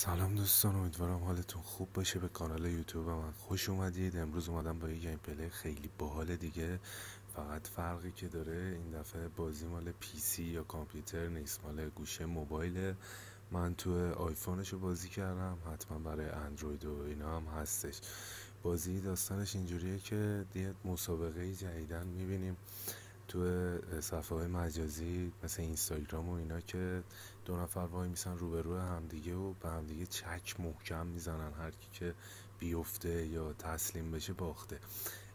سلام دوستان امیدوارم حالتون خوب باشه به کانال یوتیوب من. خوش اومدید. امروز اومدم با یه gameplay خیلی باحال دیگه. فقط فرقی که داره این دفعه بازی مال PC یا کامپیوتر نیست مال گوشی موبایل من تو آیفونشو بازی کردم حتما برای اندروید و اینا هم هستش. بازی داستانش اینجوریه که یه مسابقه جدیدن می‌بینیم تو صفحه های مجازی مثل اینستاگرام و اینا که دو نفر وای میسن روبرو همدیگه و به همدیگه چک محکم می‌زنن. هر کی که بیفته یا تسلیم بشه باخته.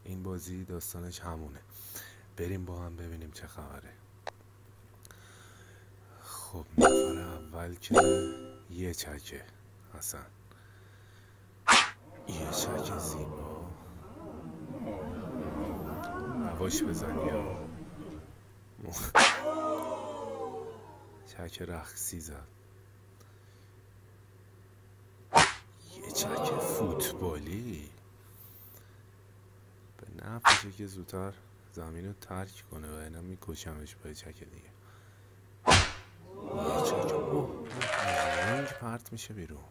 این بازی داستانش همونه. بریم با هم ببینیم چه خبره. خب نفر اول که یه چکه اصلا یه چک زیبا. نواش بزن یا چک رقصی زد یه چک فوتبالی. به نفشه که زودتر زمین رو ترک کنه و اینا میکشمش با چک دیگه. یه رنگ پرت میشه بیرون.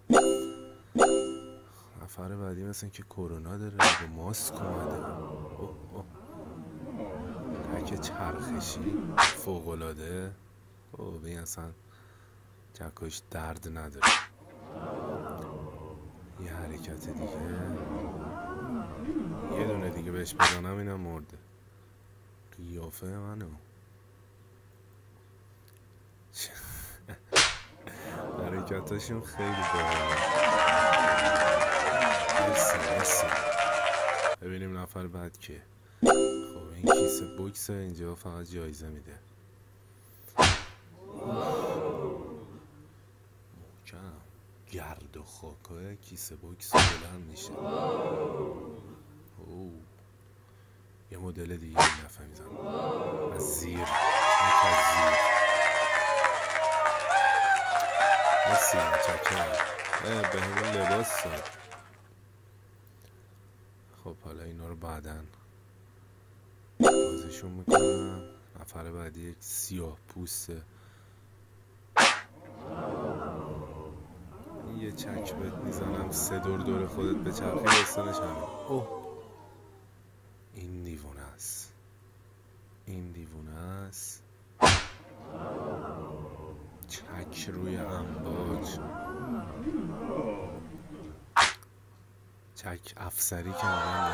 نفر بعدی مثل که کرونا داره به ماسک اومده. که چرخشی فوقلاده او به اصلا چکاش درد نداره. یه حرکت دیگه. یه دونه دیگه بهش بزنم اینم مرده. قیافه منو. حرکتاشون خیلی باحاله. ببینیم نفر بعد که. این کیسه بوکس اینجا فقط جایزه میده محکم گرد و خاکای کیسه بوکس بلند میشه. او یه مدل دیگه می‌زنم از زیر. از زیر. مرسی متشکرم. به همون لباس داد. خب حالا اینا رو بعدن بازشون می‌کنم. نفر بعدی یک سیاه پوسته یه چک بهت می‌زنم. سه دور دور خودت به چرخی داستانش همین اوه. این دیوونه است. این دیوونه است. چک روی امواج چک افسری که من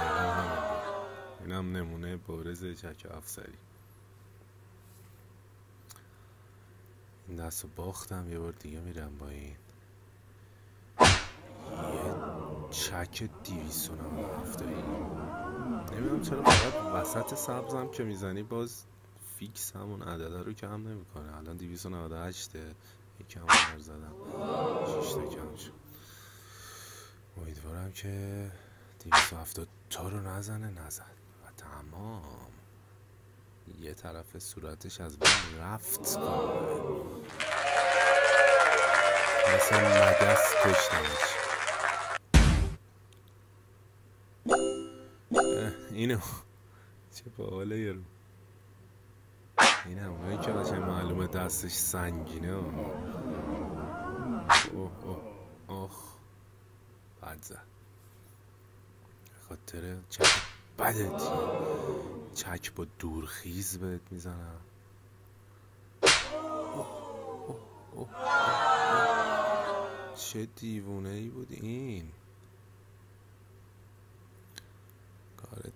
اینم نمونه بارز چک افسری. این دست باختم. یه بار دیگه میرم با این یه چک دیویسون هم هفته نمی‌دونم چرا فقط وسط سبزم که می‌زنی باز فیکس همون عدده رو کم نمی‌کنه. الان 298 یکم بر زدم. 6 تا کم شد. امیدوارم که 270 تا رو نزنه نزد. تمام. یه طرف صورتش از بین رفت. مثل مگس کشتمش اینو. چه باحاله یارو. این همونایی که قشنگ معلومه دستش سنگینه اوه اوه اوه. بد زد. خاطر چه بدت چک با دورخیز بهت می‌زنم. چه دیوونه ای بود این؟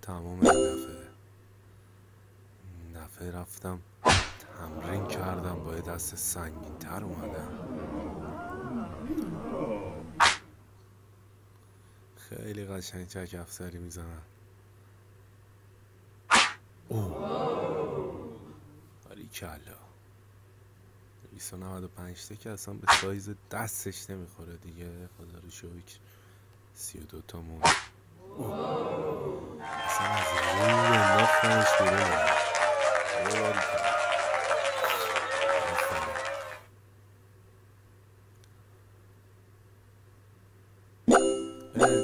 تمام این دفعه. دفعه رفتم تمرین کردم با دست سنگین تر اومدم. خیلی قشنگ چک افسری می‌زنم. اوه. باری کلا. 295 تا که اصلا به سایز دستش نمی‌خوره دیگه. خدا رو شکر. 32 تا مون اصلا از روی انداختنش بیرون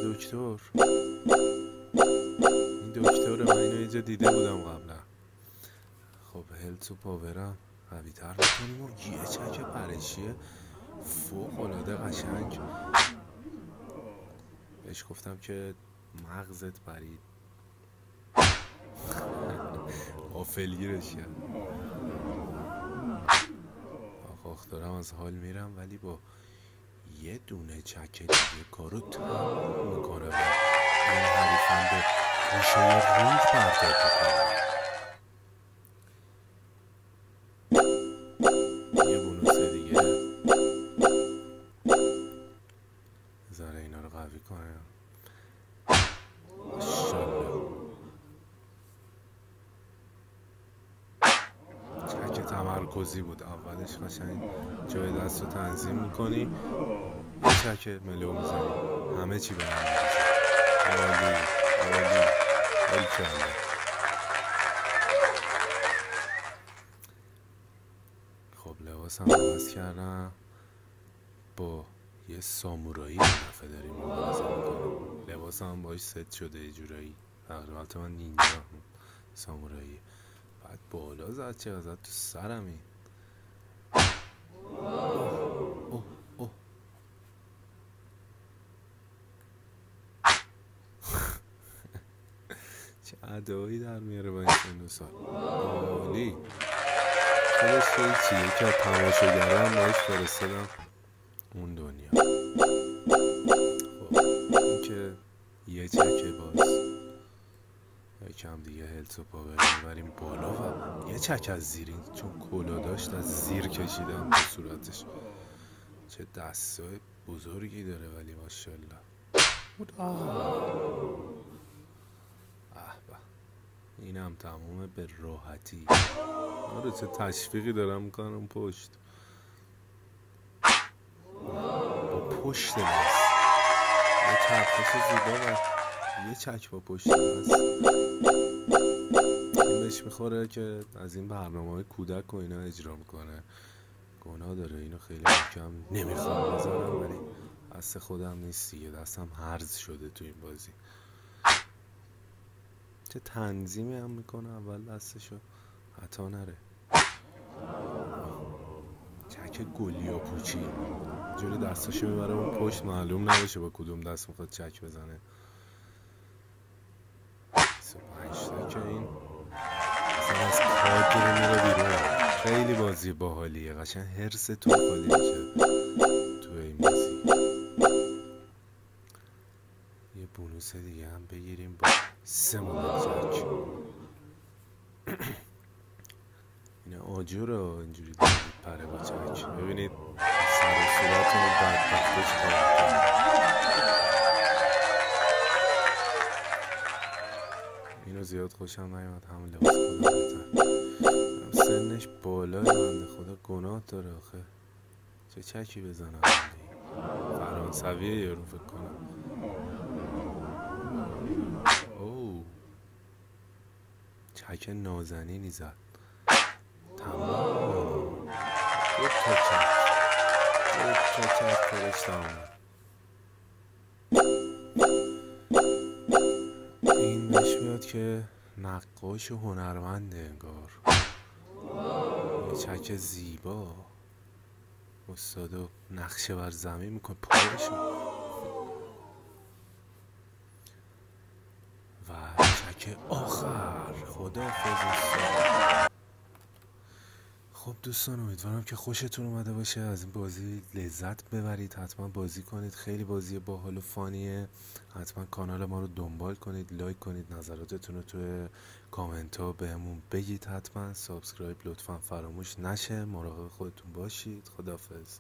دکتر دکتر من اینو اینجا دیده بودم قبلا خب هلت و پاورم قوی تر می‌کنیم و یه چک پرشیه فوق العاده قشنگ بهش گفتم که مغزت برید آفلگیرش کرد آخ دارم از حال میرم ولی با یه دونه چک دیگه کارو تمام می‌کنه و این حریفم به گوشه رینگ پرتاب می‌کنه یه اینا رو قوی کنم ماشاءالله چک تمرکزی بود. اولش قشنگ جای دست رو تنظیم می‌کنی. چک ملو می‌زنی. همه چی به هم. عالی عالی. خب لباسم عوض کردم. با یه سامورایی دفعه داریم مبارزه می‌کنیم. لباسم باش ست شده یه جورایی. تقریبا من نینجا سامورایی. بعد بالا زد چه زد تو سرم این اوه چه ادایی در میاره با این سن و سال. عالی. خودش هیچی یکی از تماشاگران باش فرستادم اون دنیا. خب که یه چکه باز. یکم دیگه هلت و پاور می‌بریم بالا. چک از زیر چون کلا داشت از زیر کشیدم به صورتش. چه دستای بزرگی داره ولی ماشاءالله. به. اینم تمومه به راحتی. آره چه تشویقی دارم می‌کنم پشت. با پشت دست یه چرخش زیبا یه چک با پشت دست بهش می‌خوره که از این برنامه های کودک و اینا اجرا می‌کنه. گناه داره اینو خیلی محکم نمی‌خوام بذارم ولی دست خودم نیست دیگه دستم هرز شده تو این بازی. چه تنظیمی هم می‌کنه اول دستشو حتا نره. چک گلیا پوچی. جوری دستشو می‌بره اون پشت معلوم نباشه با کدوم دست می‌خواد چک بزنه. 25 تا که این از کادر میره بیرون. خیلی بازی باحالیه. قشنگ هرس تو خالی میشه تو این بازی. یه بونوس دیگه هم بگیریم با سه مدل چک. این آجر رو اینجوری پره با چک. ببینید سر و صورتمون بدبخته چیکار اینو زیاد خوشم نیومد همون لباس سنش بالای بنده خدا گناه داره آخه. چه چکی بزنم فرانسویه یارو فکر کنم. او چک نازنینی زد. تمام. دو تا چک. دو چک فرشته آمد. میاد که نقاش و هنرمنده انگار. یه چک زیبا. استادو نقشه بر زمین می‌کنه. پایشو و چک آخر. خدا خب دوستان امیدوارم که خوشتون اومده باشه. از این بازی لذت ببرید. حتما بازی کنید. خیلی بازی باحال و فانیه. حتما کانال ما رو دنبال کنید لایک کنید نظراتتون رو توی کامنت ها بهمون بگید حتما. Subscribe لطفا فراموش نشه. مراقب خودتون باشید. خدافظ